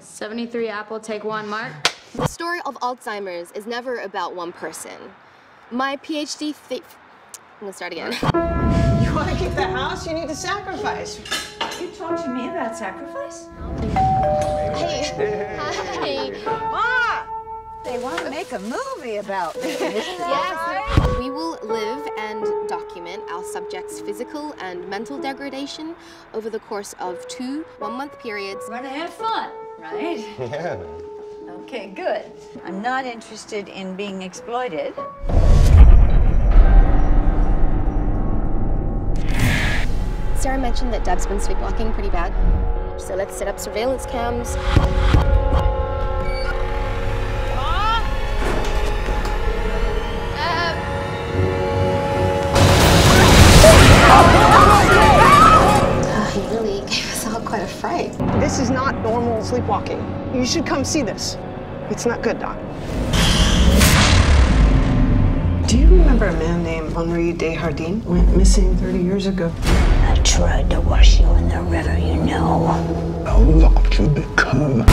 73 Apple, take one, Mark. The story of Alzheimer's is never about one person. My PhD thi- I'm gonna start again. You want to keep the house? You need to sacrifice. You talk to me about sacrifice? Hey, hi. Ma! They want to make a movie about me. Yes. Our subjects' physical and mental degradation over the course of two one-month periods. Want to have fun, right? Yeah. Okay, good. I'm not interested in being exploited. Sarah mentioned that Deb's been sleepwalking pretty bad. So let's set up surveillance cams. Quite a fright. This is not normal sleepwalking. You should come see this. It's not good, Doc. Do you remember a man named Henri Desjardins? Went missing 30 years ago. I tried to wash you in the river, you know. How lot you become.